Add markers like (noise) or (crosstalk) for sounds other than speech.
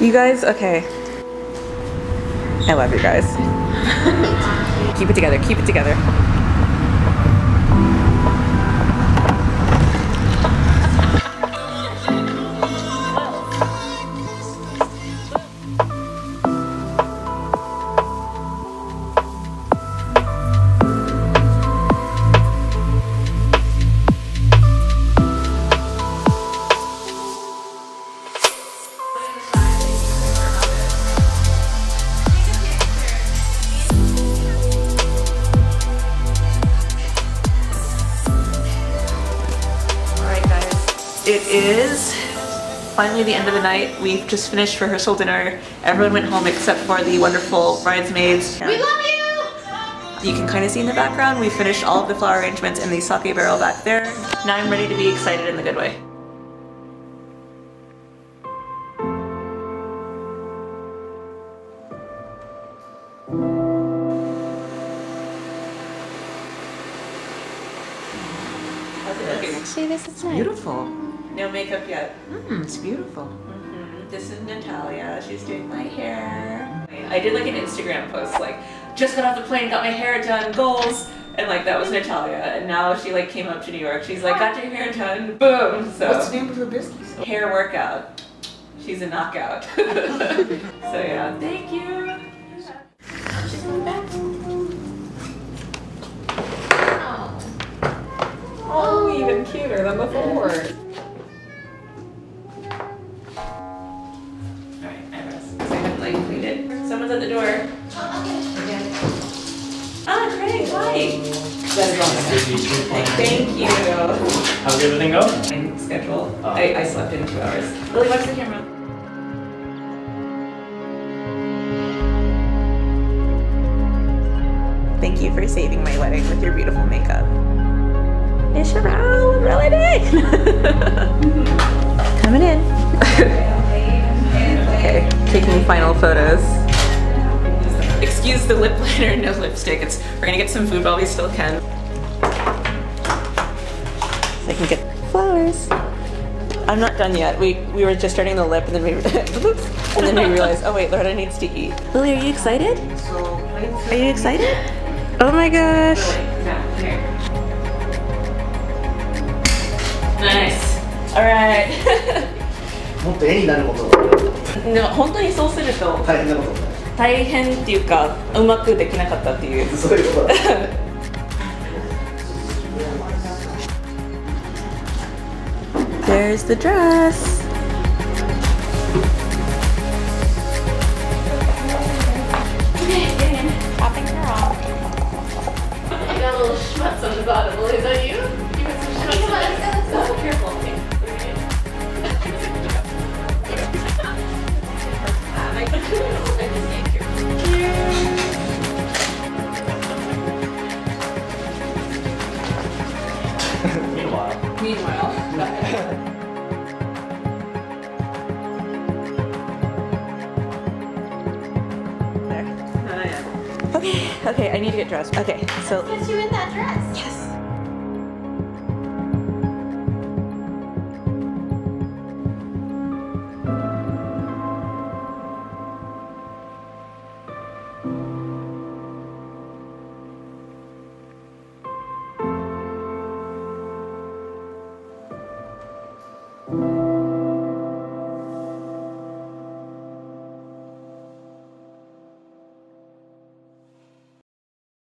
You guys, okay. I love you guys. (laughs) keep it together, keep it together. It is finally the end of the night. We've just finished rehearsal dinner. Everyone went home except for the wonderful bridesmaids. We love you! You can kind of see in the background, we finished all of the flower arrangements in the sake barrel back there. Now I'm ready to be excited in the good way. How's it looking? See, this is nice. Beautiful. No makeup yet. Mmm, it's beautiful. Mm-hmm. This is Natalya. She's doing my hair. I did like an Instagram post, like, just got off the plane, got my hair done, goals. And like that was Natalya. And now she like came up to New York. She's like, got your hair done, boom. So What's the name of her business? hair workout. She's a knockout. (laughs) so yeah, thank you. She's coming back. Oh, even cuter than before. Someone's at the door. Ah, Kraig, hi. Thank you. How's everything go? My schedule. I, I slept in two hours. Lily, watch the camera. Thank you for saving my wedding with your beautiful makeup. It's around really big. (laughs) Coming in. (laughs) okay, taking final photos Excuse the lip liner, no lipstick. It's we're gonna get some food while we still can. So I can get flowers. I'm not done yet. We we were just starting the lip and then we (laughs) and then we realized, oh wait, Loretta needs to eat. Lily, are you excited? Are you excited? Oh my gosh. Nice. Alright. もっと絵になることでも本当にそうすると大変なこと (laughs) 大変っていうかうまくできなかったっていう。そういうことだ There's the dress. Okay, okay, I need to get dressed. Okay, so Get you in that dress. yes.